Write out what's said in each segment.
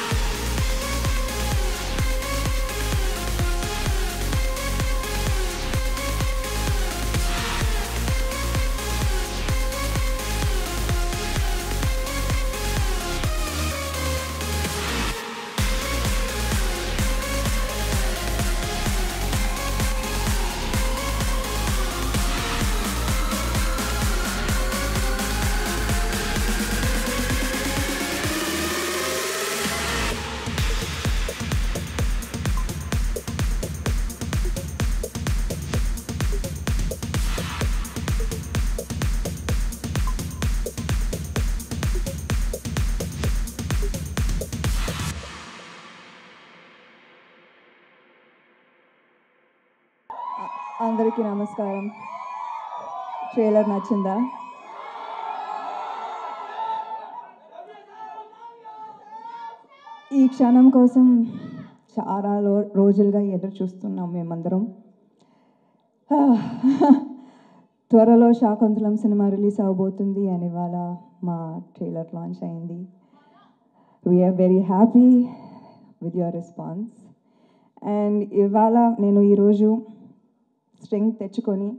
Bye. అందరికీ నమస్కారం. Trailer నచ్చిందా? ఈ క్షణం కోసం చాలా రోజులుగా ఎదురు చూస్తున్నాం మేమందరం. త్వరలో శాకుంతలం సినిమా రిలీజ్ అవబోతుంది అని ఇవాళ మా ట్రైలర్ లాంచ్ అయింది. We are very happy with your response and ఇవాళ నేను ఈరోజు స్ట్రెంగ్త్ తెచ్చుకొని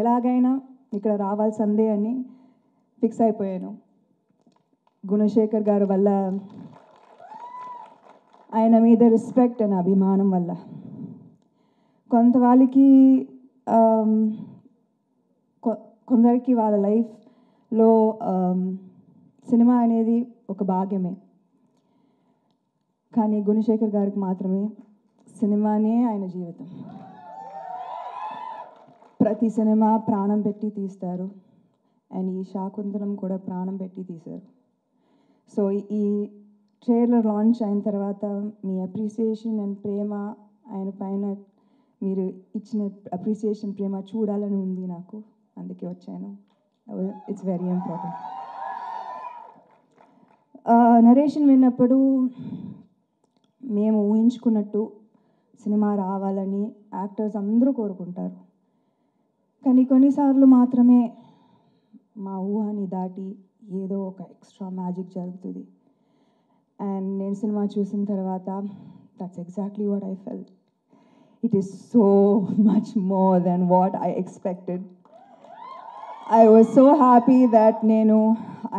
ఎలాగైనా ఇక్కడ రావాల్సిందే అని ఫిక్స్ అయిపోయాను. గుణశేఖర్ గారి వల్ల ఆయన మీద రెస్పెక్ట్ అని అభిమానం వల్ల. కొంత వాళ్ళకి కొందరికి వాళ్ళ లైఫ్లో సినిమా అనేది ఒక భాగ్యమే కానీ గుణశేఖర్ గారికి మాత్రమే సినిమానే ఆయన జీవితం. ప్రతి సినిమా ప్రాణం పెట్టి తీస్తారు. అండ్ ఈ శాకుంతలం కూడా ప్రాణం పెట్టి తీశారు. సో ఈ ట్రైలర్ లాంచ్ అయిన తర్వాత మీ అప్రిసియేషన్ అండ్ ప్రేమ ఆయన పైన మీరు ఇచ్చిన అప్రిసియేషన్ ప్రేమ చూడాలని ఉంది నాకు. అందుకే వచ్చాను. ఇట్స్ వెరీ ఇంపార్టెంట్ నరేషన్ విన్నప్పుడు మేము ఊహించుకున్నట్టు సినిమా రావాలని యాక్టర్స్ అందరూ కోరుకుంటారు. కానీ కొన్నిసార్లు మాత్రమే మా ఊహని దాటి ఏదో ఒక ఎక్స్ట్రా మ్యాజిక్ జరుగుతుంది. అండ్ నేను సినిమా చూసిన తర్వాత that's exactly what I felt it is so much more than what I expected I was so happy that నేను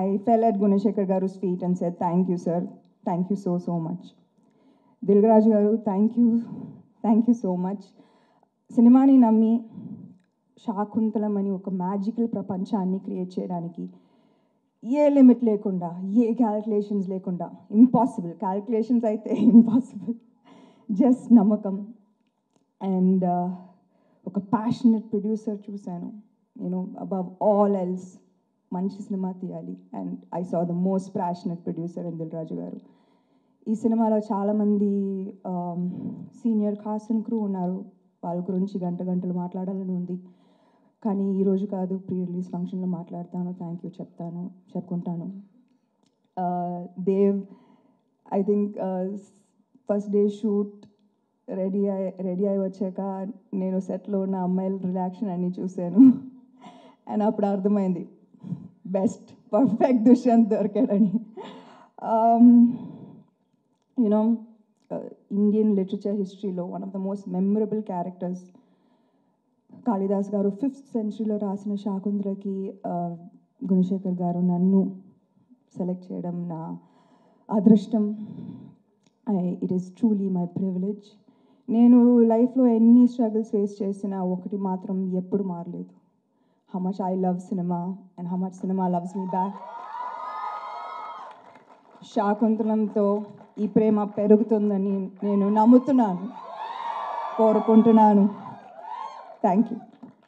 I felt at Gunasekhar garu sweet and set thank you sir thank you so so much Dil Raju garu thank you thank you so much సినిమాని నమ్మి శాకుంతలం అని ఒక magical ప్రపంచాన్ని create చేయడానికి ఏ limit లేకుండా ఏ క్యాలిక్యులేషన్స్ లేకుండా ఇంపాసిబుల్ క్యాలిక్యులేషన్స్ అయితే ఇంపాసిబుల్ జస్ట్ నమ్మకం. అండ్ uh, ఒక ప్యాషనెట్ ప్రొడ్యూసర్ చూశాను. నేను అబవ్ ఆల్ ఎల్స్ మంచి సినిమా తీయాలి. And I saw the most passionate producer ఇందిల్ Raju garu. ఈ సినిమాలో చాలామంది సీనియర్ కాస్ట్ అండ్ క్రూ ఉన్నారు. వాళ్ళ గురించి గంట గంటలు మాట్లాడాలని ఉంది. కానీ ఈరోజు కాదు ప్రీ రిలీజ్ ఫంక్షన్లో మాట్లాడతాను థ్యాంక్ యూ చెప్తాను చెప్పుకుంటాను. Dev I think first day shoot ready అయి రెడీ అయి వచ్చాక నేను సెట్లో ఉన్న అమ్మాయిల రిలాక్షన్ అన్నీ చూశాను. అండ్ అప్పుడు అర్థమైంది బెస్ట్ పర్ఫెక్ట్ దుష్యంత్ దొరికాడని. యునో ఇండియన్ లిటరేచర్ హిస్టరీలో one of the most memorable characters Kalidas garu fifth సెంచరీలో రాసిన శాకుంతలకి గుణశేఖర్ గారు నన్ను సెలెక్ట్ చేయడం నా అదృష్టం. It is truly my privilege నేను లైఫ్లో ఎన్ని స్ట్రగుల్స్ ఫేస్ చేసినా ఒకటి మాత్రం ఎప్పుడు మారలేదు. How much I love cinema and how much cinema loves me back శాకుంతలంతో ఈ ప్రేమ పెరుగుతుందని నేను నమ్ముతున్నాను. కోరుకుంటున్నాను. Thank you